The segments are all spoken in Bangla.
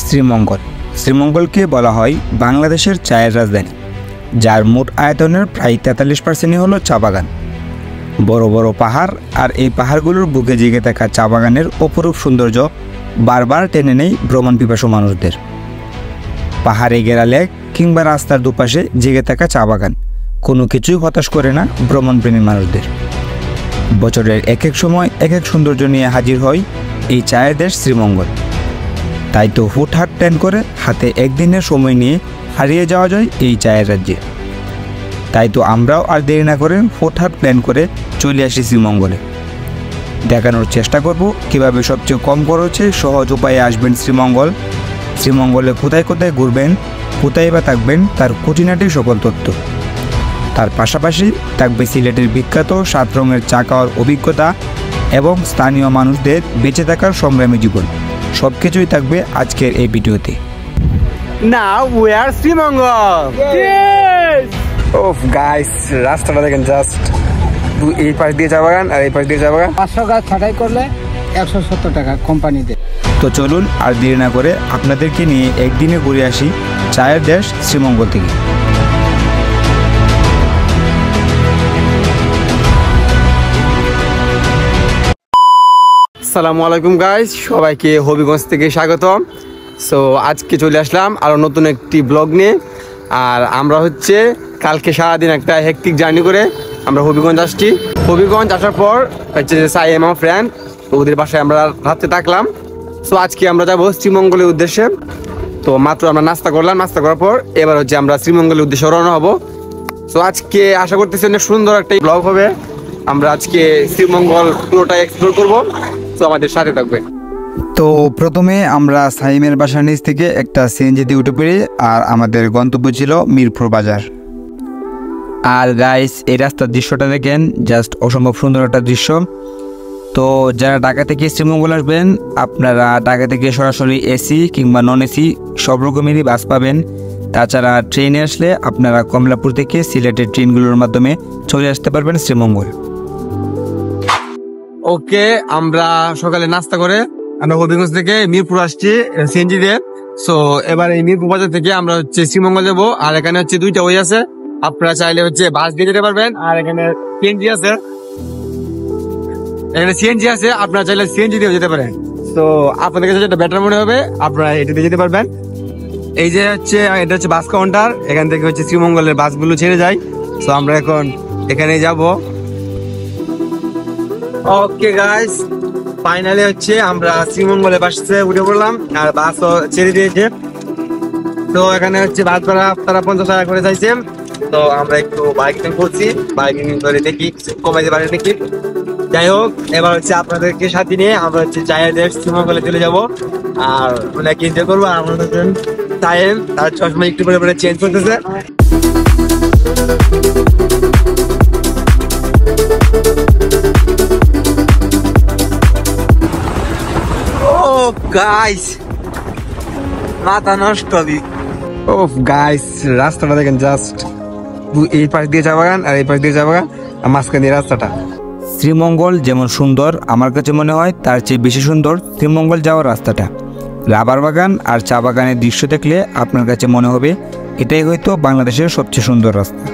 শ্রীমঙ্গল। শ্রীমঙ্গলকে বলা হয় বাংলাদেশের চায়ের রাজধানী, যার মোট আয়তনের প্রায় তেতাল্লিশ পার্সেন্টই হলো চা বাগান। বড় বড় পাহাড় আর এই পাহাড়গুলোর বুকে জেগে থাকা চা বাগানের অপরূপ সৌন্দর্য বারবার টেনে নেই ভ্রমণ পিপাসু মানুষদের। পাহাড়ে ঘেরা লেক কিংবা রাস্তার দুপাশে জেগে থাকা চা বাগান কোনো কিছুই হতাশ করে না ভ্রমণপ্রেমী মানুষদের। বছরের এক এক সময় এক এক সৌন্দর্য নিয়ে হাজির হয় এই চায়ের দেশ শ্রীমঙ্গল। তাই তো হুটহাট প্ল্যান করে হাতে একদিনের সময় নিয়ে হারিয়ে যাওয়া যায় এই চায়ের রাজ্যে। তাই তো আমরাও আর দেরি না করে হুটহাট প্ল্যান করে চলে আসি শ্রীমঙ্গলে। দেখানোর চেষ্টা করব কীভাবে সবচেয়ে কম খরচে সহজ উপায়ে আসবেন শ্রীমঙ্গল। শ্রীমঙ্গলে কোথায় কোথায় ঘুরবেন, কোথায় বা থাকবেন তার খুঁটিনাটি সকল তথ্য। তার পাশাপাশি থাকবে সিলেটের বিখ্যাত সাত রঙের চা খাওয়ার অভিজ্ঞতা এবং স্থানীয় মানুষদের বেঁচে থাকার সংগ্রামী জীবন। সব কিছুই থাকবে আজকের এই ভিডিওতে। Now we are Srimangal. ওফ গাইস রাস্তাটা দেখেন জাস্ট এই পাশ দিয়ে চা বাগান আর এই পাশ দিয়ে চা বাগান পাঁচশো গাছ ছাটাই করলে একশো সত্তর টাকা কোম্পানিতে তো চলুন আর দেরি না করে আপনাদেরকে নিয়ে একদিনে ঘুরে আসি চায়ের দেশ শ্রীমঙ্গল থেকে। সালামু আলাইকুম গাইস সবাইকে হবিগঞ্জ থেকে স্বাগতম। সো আজকে চলে আসলাম আরও নতুন একটি ব্লগ নিয়ে। আর আমরা হচ্ছে কালকে সারাদিন একটা হেকটিক জার্নি করে আমরা হবিগঞ্জ আসছি। হবিগঞ্জ আসার পর হচ্ছে যে সাই আমার ফ্রেন্ড ওদের বাসায় আমরা রাত্রে থাকলাম। সো আজকে আমরা যাব শ্রীমঙ্গলের উদ্দেশ্যে। তো, মাত্র আমরা নাস্তা করলাম। নাস্তা করার পর এবার হচ্ছে আমরা শ্রীমঙ্গলের উদ্দেশ্যে রওনা হব। সো আজকে আশা করতেছি অনেক সুন্দর একটা ব্লগ হবে। আমরা আজকে শ্রীমঙ্গল পুরোটা এক্সপ্লোর করব। তো আমাদের সাথে থাকবে তো প্রথমে আমরা সাইমের বাসার নিচ থেকে একটা সিএনজিতে উঠে পড়ি, আর আমাদের গন্তব্য ছিল মিরপুর বাজার। আর গাইস এই রাস্তার দৃশ্যটা দেখেন জাস্ট অসম্ভব সুন্দর একটা দৃশ্য। তো যারা ঢাকা থেকে শ্রীমঙ্গল আসবেন, আপনারা ঢাকা থেকে সরাসরি এসি কিংবা নন এসি সব রকমেরই বাস পাবেন। তাছাড়া ট্রেনে আসলে আপনারা কমলাপুর থেকে সিলেটের ট্রেনগুলোর মাধ্যমে চলে আসতে পারবেন শ্রীমঙ্গল। ওকে, আমরা সকালে নাস্তা করে আমরা হবিগঞ্জ থেকে মিরপুর আসছি সিএনজি দিয়ে সো এবার এই মিরপুর বাজার থেকে আমরা হচ্ছে শ্রীমঙ্গল যাব, আর এখানে হচ্ছে দুইটা ওই আছে। আপনারা চাইলে হচ্ছে বাস দিয়ে যেতে পারবেন, আর এখানে সিএনজি আছে। এখানে সিএনজি আছে, আপনারা চাইলে সিএনজি দিয়ে যেতে পারেন। তো আপনাদের কাছে যেটা বেটার মনে হবে, আপনারা এটা দিয়ে যেতে পারবেন। এই যে হচ্ছে, এটা হচ্ছে বাস কাউন্টার এখান থেকে হচ্ছে শ্রীমঙ্গলের বাসগুলো ছেড়ে যায়। তো আমরা এখন এখানে যাব। ওকে গাইস ফাইনালি হচ্ছে আমরা শ্রীমঙ্গলের বাসে উঠে পড়লাম, আর বাসও ছেড়ে দিয়েছে। তো এখানে হচ্ছে বাস ভাড়া তারা পঞ্চাশ টাকা করে চাইছে। তো আমরা একটু বাইকিং করছি বাইকিং করে দেখি কমাইতে পারে নাকি। যাই হোক, এবার হচ্ছে আপনাদেরকে সাথে নিয়ে আমরা হচ্ছে চায়ের দেশ শ্রীমঙ্গলে চলে যাব। আর অনেক এনজয় করব, আর আমাদের টাইম তার চশমা একটু করে করে চেঞ্জ করতেছে। গাইস মাথা নষ্ট হবে। ওফ গাইস রাস্তাটা দেখেন জাস্ট এই পাশ দিয়ে চা বাগান আর এই পাশ দিয়ে চা বাগান আর মাঝখানে এই রাস্তাটা। শ্রীমঙ্গল যেমন সুন্দর আমার কাছে মনে হয় তার চেয়ে বেশি সুন্দর শ্রীমঙ্গল যাওয়ার রাস্তাটা। রাবার বাগান আর চা বাগানের দৃশ্য দেখলে আপনার কাছে মনে হবে এটাই হয়তো বাংলাদেশের সবচেয়ে সুন্দর রাস্তা।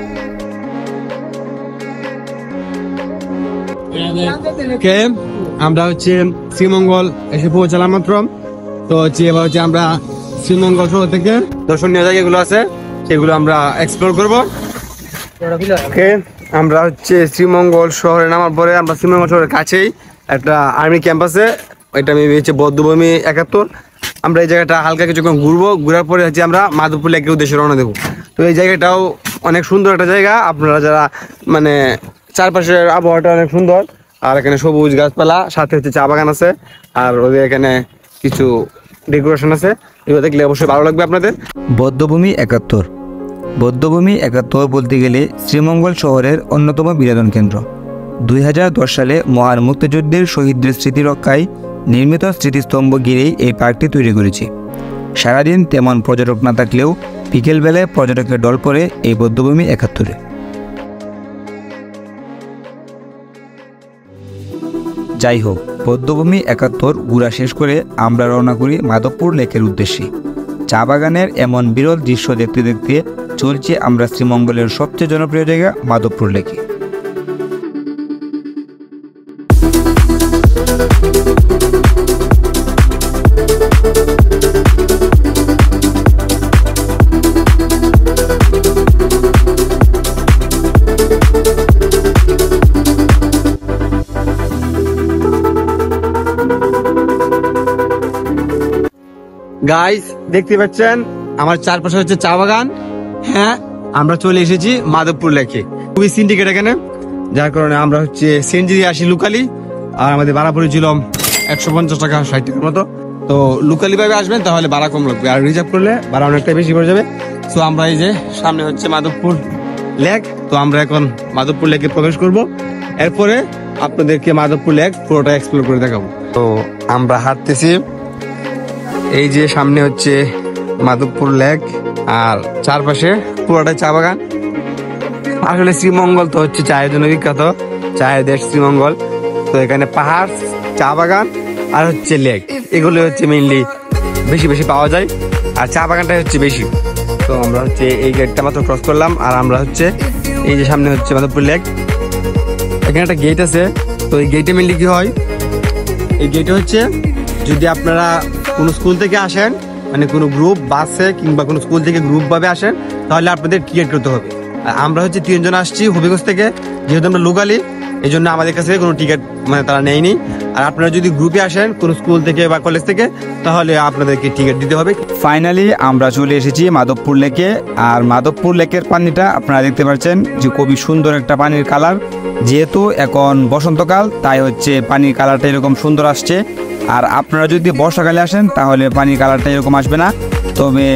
আমরা হচ্ছে শ্রীমঙ্গল এসে পৌঁছালাম মাত্র। তো হচ্ছে এবার হচ্ছে আমরা শ্রীমঙ্গল শহর থেকে দর্শনীয় জায়গাগুলো আছে, সেগুলো আমরা এক্সপ্লোর করব। আমরা হচ্ছে শ্রীমঙ্গল শহরে নামার পরে আমরা শ্রীমঙ্গল শহরের কাছেই একটা আর্মি ক্যাম্প আছে। ওইটা মেবি হচ্ছে বদ্ধভূমি একাত্তর। আমরা এই জায়গাটা হালকা কিছুক্ষণ ঘুরবো, ঘোরার পরে হচ্ছে আমরা মাধবপুর লেকের উদ্দেশ্যে রওনা দেবো। তো এই জায়গাটাও অনেক সুন্দর একটা জায়গা, আপনারা যারা মানে চারপাশের আবহাওয়াটা অনেক সুন্দর আর এখানে সবুজ গাছপালা, সাথে হচ্ছে চা বাগান আছে, আর ওদের এখানে কিছু ডেকোরেশন আছে। এগুলো দেখলে অবশ্যই ভালো লাগবে আপনাদের। বৌদ্ধভূমি একাত্তর। বৌদ্ধভূমি একাত্তর বলতে গেলে শ্রীমঙ্গল শহরের অন্যতম বিনোদন কেন্দ্র। দুই হাজার দশ সালে মহান মুক্তিযুদ্ধের শহীদদের স্মৃতি রক্ষায় নির্মিত স্মৃতিস্তম্ভ ঘিরেই এই পার্কটি তৈরি করেছে। সারাদিন তেমন পর্যটক না থাকলেও বিকেলবেলায় পর্যটকের দল পড়ে এই বৌদ্ধভূমি একাত্তরে। যাই হোক বৌদ্ধভূমি একাত্তর গুড়া শেষ করে আমরা রওনা করি মাধবপুর লেকের উদ্দেশ্যে। চা বাগানের এমন বিরল দৃশ্য দেখতে দেখতে চলছে আমরা শ্রীমঙ্গলের সবচেয়ে জনপ্রিয় জায়গা মাধবপুর লেকে। গাইস দেখতে পাচ্ছেন? আমার চারপাশে হচ্ছে চা বাগান। হ্যাঁ আমরা চলে এসেছি মাধবপুর লেকে। খুবই সিন্ডিকেট এখানে। যার কারণে আমরা হচ্ছে দিয়ে আসি লুকালি আর আমাদের ভাড়া পড়েছিল একশো পঞ্চাশ টাকা, ষাট টাকার মতো। তো লুকালি ভাবে আসবেন, তাহলে ভাড়া কম লাগবে। আর রিজার্ভ করলে ভাড়া অনেকটা বেশি পড়ে যাবে। তো আমরা এই যে সামনে হচ্ছে মাধবপুর লেক। তো আমরা এখন মাধবপুর লেকে প্রবেশ করব। এরপরে আপনাদেরকে মাধবপুর লেক পুরোটা এক্সপ্লোর করে দেখাবো। তো আমরা হাঁটতেছি। এই যে সামনে হচ্ছে মাধবপুর লেক, আর চারপাশে পুরোটা চা বাগান। আসলে শ্রীমঙ্গল তো হচ্ছে চায়ের জন্য বিখ্যাত, চায়ের দেশ শ্রীমঙ্গল। তো এখানে পাহাড়, চা বাগান, আর হচ্ছে লেক। এগুলো হচ্ছে মেইনলি বেশি বেশি পাওয়া যায়, আর চা বাগানটাই হচ্ছে বেশি। তো আমরা হচ্ছে এই গেটটা মাত্র ক্রস করলাম, আর আমরা হচ্ছে এই যে সামনে হচ্ছে মাধবপুর লেক। এখানে একটা গেট আছে, তো এই গেটে মেনলি কি হয়? এই গেটে হচ্ছে যদি আপনারা কোনো স্কুল থেকে আসেন মানে কোনো গ্রুপ বাসে কিংবা কোনো স্কুল থেকে গ্রুপ ভাবে আসেন, তাহলে আপনাদের টিকিট করতে হবে? আমরা হচ্ছে তিনজন আসছি হবিগঞ্জ থেকে, যেহেতু আমরা লোকালি এই জন্য আমাদের কাছে কোনো টিকিট মানে তারা নেয়নি। আর আপনারা যদি গ্রুপে আসেন, কোনো স্কুল থেকে বা কলেজ থেকে, তাহলে আপনাদেরকে টিকিট দিতে হবে। ফাইনালি আমরা চলে এসেছি মাধবপুর লেকে, আর মাধবপুর লেকের পানিটা আপনারা দেখতে পাচ্ছেন যে খুবই সুন্দর একটা পানির কালার যেহেতু এখন বসন্তকাল, তাই হচ্ছে পানির কালারটা এরকম সুন্দর আসছে। আর আপনারা যদি বর্ষাকালে আসেন, তাহলে পানির কালারটা এরকম আসবে না। তবে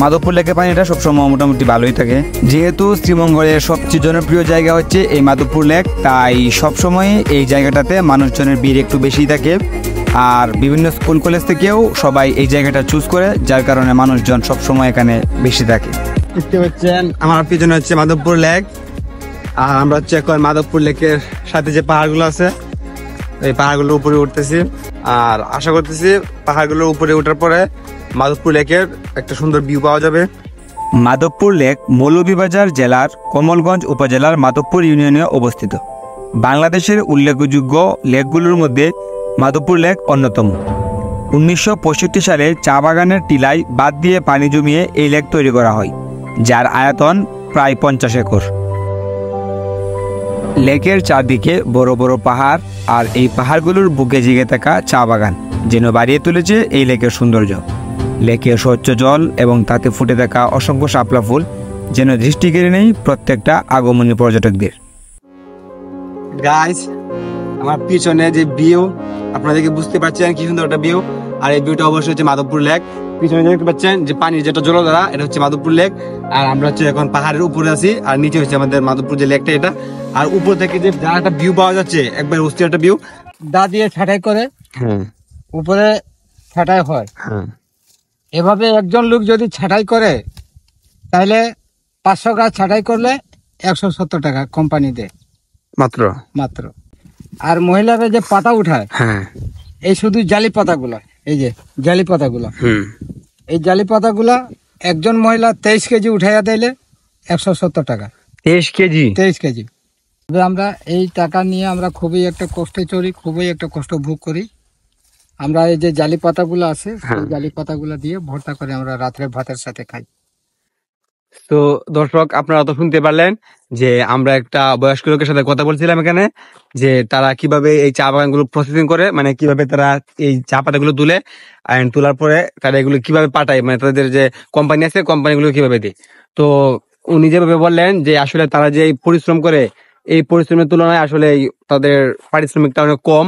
মাধবপুর লেকের পানিটা সবসময় মোটামুটি ভালোই থাকে। যেহেতু শ্রীমঙ্গলের সবচেয়ে জনপ্রিয় জায়গা হচ্ছে এই মাধবপুর লেক, তাই সবসময় এই জায়গাটাতে মানুষজনের ভিড় একটু বেশি থাকে। আর বিভিন্ন স্কুল, কলেজ থেকেও সবাই এই জায়গাটা চুজ করে, যার কারণে মানুষজন সবসময় এখানে বেশি থাকে। দেখতে পাচ্ছেন, আমার পিছনে হচ্ছে মাধবপুর লেক। আর আমরা হচ্ছে এখন মাধবপুর লেকের সাথে যে পাহাড়গুলো আছে এই পাহাড়গুলোর উপরে উঠতেছি। আর আশা করতেছি পাহাড়গুলোর উপরে ওঠার পরে মাধবপুর লেকের একটা সুন্দর ভিউ পাওয়া যাবে। মাধবপুর লেক মৌলভীবাজার জেলার কমলগঞ্জ উপজেলার মাধবপুর ইউনিয়নে অবস্থিত। বাংলাদেশের উল্লেখযোগ্য লেকগুলোর মধ্যে মাধবপুর লেক অন্যতম। উনিশশো পঁয়ষট্টি সালে চা বাগানের টিলায় বাদ দিয়ে পানি জমিয়ে এই লেক তৈরি করা হয়, যার আয়তন প্রায় পঞ্চাশ একর। লেকের চারদিকে বড় বড় পাহাড় আর এই পাহাড়গুলোর বুকে জিগে থাকা চা বাগান, যেন বাড়িয়ে তুলেছে এই লেকের সৌন্দর্য। লেকের স্বচ্ছ জল এবং তাতে ফুটে থাকা অসংখ্য শাপলা ফুল যেন দৃষ্টি কেড়ে নেই প্রত্যেকটা আগমনী পর্যটকদের। গাইস আমার পিছনে যে ভিউ আপনাদেরকে বুঝতে পারছেন কি সুন্দর একটা ভিউ আর এই ভিউটা অবশ্যই হচ্ছে মাধবপুর লেক। পিছনে দেখতে পাচ্ছেন যে পানির যেটা জলধারা এটা হচ্ছে মাধবপুর লেক। আর আমরা হচ্ছে এখন পাহাড়ের উপরে আছি আর নিচে হচ্ছে আমাদের মাধবপুর যে লেকটা এটা। আর উপর থেকে যে যা একটা ভিউ পাওয়া যাচ্ছে একবার অস্থির একটা ভিউ দা দিয়ে ছাটাই করে হ্যাঁ। উপরে ছাটাই হয়। হ্যাঁ। এভাবে একজন লোক যদি ছাটাই করে তাহলে পাঁচশো গাছ ছাটাই করলে একশো সত্তর টাকা কোম্পানি দেয় মাত্র? মাত্র। আর মহিলারা যে পাতা উঠায় হ্যাঁ। এই শুধু জালি পাতাগুলো। এই যে জালি পাতাগুলা। হুম। এই জালি পাতাগুলা একজন মহিলা তেইশ কেজি উঠাইয়া দিলে একশো সত্তর টাকা। তেইশ কেজি? তেইশ কেজি। তবে আমরা এই টাকা নিয়ে আমরা খুবই একটা কষ্টে চড়ি খুবই একটা কষ্ট ভোগ করি। আমরা এই যে জালি পাতাগুলো আছে সেই জালি পাতাগুলো দিয়ে ভর্তা করে আমরা রাত্রে ভাতের সাথে খাই। তো দর্শক, আপনারা তো শুনতে পারলেন যে আমরা একটা বয়স্ক লোকের সাথে কথা বলছিলাম এখানে, যে তারা কীভাবে এই চা বাগানগুলো প্রসেসিং করে মানে কীভাবে তারা এই চা পাতাগুলো তুলে, and তোলার পরে তারা এগুলো কীভাবে পাঠায় মানে তাদের যে কোম্পানি আছে কোম্পানিগুলো কীভাবে দেয়। তো উনি যেভাবে বললেন যে আসলে তারা যে পরিশ্রম করে, এই পরিশ্রমের তুলনায় আসলে তাদের পারিশ্রমিকটা অনেক কম।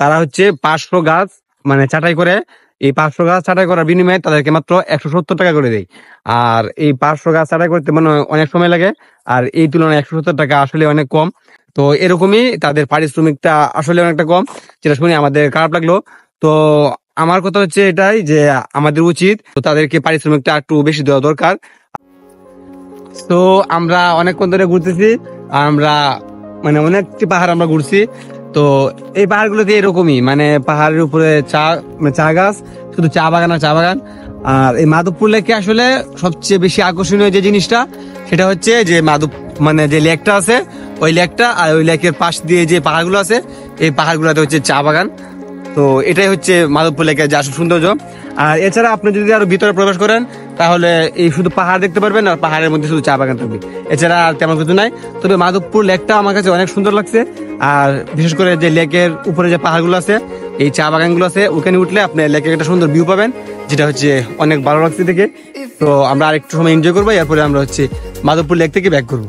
তারা হচ্ছে পাঁচশো গাছ মানে ছাঁটাই করে এই পাঁচশো গাছ ছাঁটাই করার বিনিময়ে তাদেরকে মাত্র একশো সত্তর টাকা করে দেয় আর এই পাঁচশো গাছ ছাঁটাই করতে মানে অনেক সময় লাগে, আর এই তুলনায় একশো সত্তর টাকা আসলে অনেক কম। তো এরকমই তাদের পারিশ্রমিকটা আসলে অনেকটা কম, যেটা শুনে আমাদের খারাপ লাগল। তো আমার কথা হচ্ছে এটাই যে আমাদের উচিত তো তাদেরকে পারিশ্রমিকটা একটু বেশি দেওয়া দরকার। তো আমরা অনেকক্ষণ ধরে ঘুরতেছি, আর আমরা মানে অনেকটি পাহাড় আমরা ঘুরছি। তো এই পাহাড়গুলোতে এরকমই মানে পাহাড়ের উপরে চা মানে চা গাছ, শুধু চা বাগান আর চা বাগান। আর এই মাধবপুর লেকে আসলে সবচেয়ে বেশি আকর্ষণীয় যে জিনিসটা, সেটা হচ্ছে যে মাধব মানে যে লেকটা আছে, ওই লেকটা আর ওই লেকের পাশ দিয়ে যে পাহাড়গুলো আছে, এই পাহাড়গুলোতে হচ্ছে চা বাগান। তো এটাই হচ্ছে মাধবপুর লেকের যে আসল সৌন্দর্য। আর এছাড়া আপনি যদি আরও ভিতরে প্রবেশ করেন তাহলে এই শুধু পাহাড় দেখতে পারবেন আর পাহাড়ের মধ্যে শুধু চা বাগান থাকবে। এছাড়া আর তেমন কিছু নাই। তবে মাধবপুর লেকটা আমার কাছে অনেক সুন্দর লাগছে। আর বিশেষ করে যে লেকের উপরে যে পাহাড়গুলো আছে, এই চা বাগানগুলো আছে, ওখানে উঠলে আপনি লেকের একটা সুন্দর ভিউ পাবেন, যেটা হচ্ছে অনেক ভালো লাগছে দেখে। তো আমরা আরেকটু সময় এনজয় করব, এরপরে আমরা হচ্ছে মাধবপুর লেক থেকে ব্যাক করব।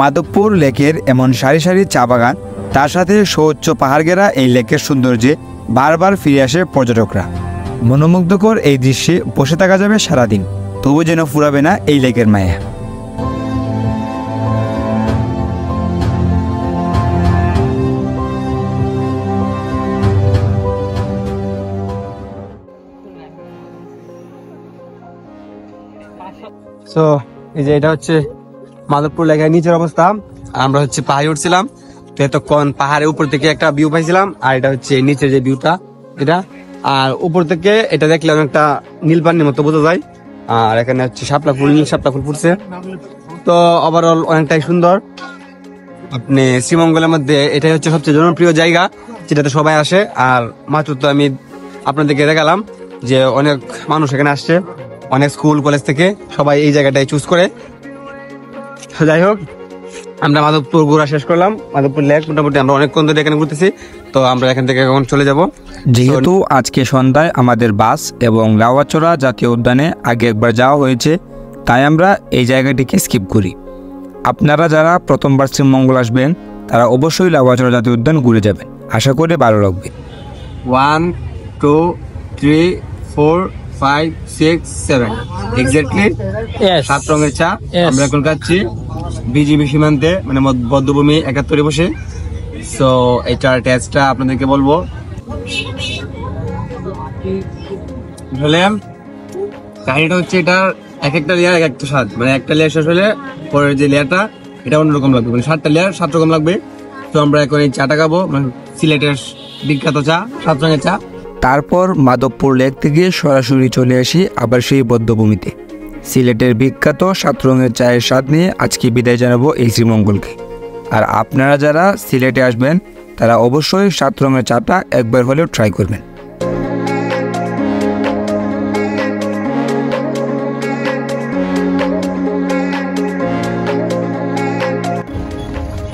মাধবপুর লেকের এমন সারি সারি চা বাগান, তার সাথে সুউচ্চ পাহাড় ঘেরা এই লেকের সৌন্দর্যে বারবার ফিরে আসে পর্যটকরা। মনোমুগ্ধকর এই দৃশ্যে বসে থাকা যাবে সারাদিন। তবু যেন ফুরাবে না এই লেকের মায়া। সো এই যে এটা হচ্ছে মাধবপুর লেখায় নিচের অবস্থা। আমরা হচ্ছে পাহাড়ে উঠছিলাম। তো এতক্ষণ পাহাড়ের উপর থেকে একটা ভিউ পাইছিলাম। আর এটা হচ্ছে নিচের যে ভিউটা এটা আর উপর থেকে এটা দেখলে অনেকটা নীল পানির মতো বোঝা যায়। আর এখানে হচ্ছে শাপলা ফুল, নীল শাপলা ফুল ফুটছে। তো ওভারঅল অনেকটাই সুন্দর। আপনি শ্রীমঙ্গলের মধ্যে এটাই হচ্ছে সবচেয়ে জনপ্রিয় জায়গা, যেটাতে সবাই আসে। আর মাত্র তো আমি আপনাদেরকে দেখালাম যে অনেক মানুষ এখানে আসছে। অনেক স্কুল, কলেজ থেকে সবাই এই জায়গাটাই চুজ করে। যাই হোক আমরা মাধবপুর ঘোরা শেষ করলাম। মাধবপুর লেক মোটামুটি আমরা অনেকক্ষণ ধরে এখানে ঘুরতেছি। তো আমরা এখান থেকে এখন চলে যাব। যেহেতু আজকে সন্ধ্যায় আমাদের বাস এবং লাওয়াচড়া জাতীয় উদ্যানে আগে একবার যাওয়া হয়েছে তাই আমরা এই জায়গাটিকে স্কিপ করি। আপনারা যারা প্রথমবার শ্রীমঙ্গল আসবেন তারা অবশ্যই লাওয়াচড়া জাতীয় উদ্যান ঘুরে যাবেন। আশা করে ভালো লাগবে। One two three four five six seven exactly সাত রঙের চা আমরা এখন খাচ্ছি বিজিবি সীমান্তে মানে বদ্ধভূমি একাত্তরে বসে। সো এটার টেস্টটা আপনাদেরকে বলব। আসলে কাহিনীটা হচ্ছে এটার এক একটা লেয়ার এক একটা স্বাদ। মানে একটা লেয়ার শেষ হলে পরের যে লেয়ারটা এটা অন্যরকম লাগবে। মানে সাতটা লেয়ার সাত রকম লাগবে। তো আমরা এখন এই চাটা খাব মানে সিলেটের বিখ্যাত চা, সাত রঙের চা। তারপর মাধবপুর লেক থেকে সরাসরি চলে আসি আবার সেই বদ্ধভূমিতে সিলেটের বিখ্যাত সাত রঙের চায়ের স্বাদ নিয়ে আজকে বিদায় জানাব এই শ্রীমঙ্গলকে। আর আপনারা যারা সিলেটে আসবেন, তারা অবশ্যই সাত রঙের চাটা একবার হলেও ট্রাই করবেন।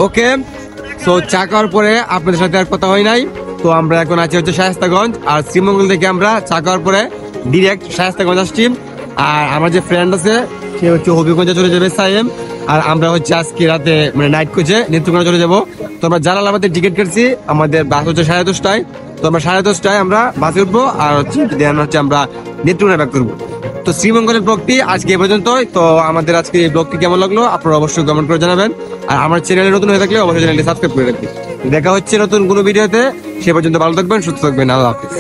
ওকে তো চা খাওয়ার পরে আপনাদের সাথে আর কথা হয় নাই। তো আমরা এখন আছি হচ্ছে শায়স্তাগঞ্জ, আর শ্রীমঙ্গল থেকে আমরা চা খাওয়ার পরে ডিরেক্ট শায়স্তাগঞ্জ আসছি। আর আমার যে ফ্রেন্ড আছে, সে হচ্ছে হবিগঞ্জে চলে যাবে সাইম। আর আমরা হচ্ছে আজকে রাতে মানে নাইট কোচে নেত্রকোনা চলে যাব। তো আমরা জানাল আমাদের টিকিট কেটেছি, আমাদের বাস হচ্ছে সাড়ে দশটায়। তো আমরা সাড়ে দশটায় আমরা বাসে উঠবো, আর হচ্ছে দেন হচ্ছে আমরা নেত্রকোনা ব্যাক করব। তো শ্রীমঙ্গলের ব্লগটি আজকে এ পর্যন্তই। তো আমাদের আজকে এই ব্লগটি কেমন লাগল, আপনারা অবশ্যই কমেন্ট করে জানাবেন। আর আমার চ্যানেলে নতুন হয়ে থাকলে অবশ্যই চ্যানেলটি সাবস্ক্রাইব করে রাখবেন। দেখা হচ্ছে নতুন কোনো ভিডিওতে। সে পর্যন্ত ভালো থাকবেন, সুস্থ থাকবেন। আল্লাহ হাফিজ।